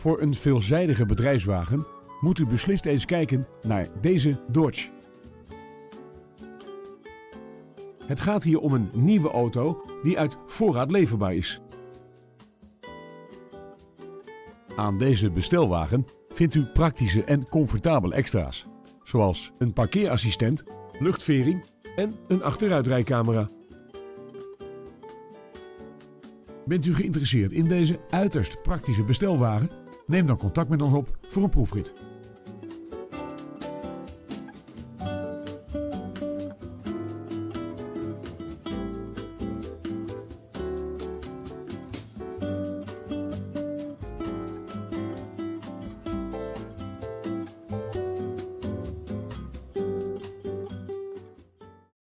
Voor een veelzijdige bedrijfswagen moet u beslist eens kijken naar deze Dodge. Het gaat hier om een nieuwe auto die uit voorraad leverbaar is. Aan deze bestelwagen vindt u praktische en comfortabele extra's, zoals een parkeerassistent, luchtvering en een achteruitrijcamera. Bent u geïnteresseerd in deze uiterst praktische bestelwagen? Neem dan contact met ons op voor een proefrit.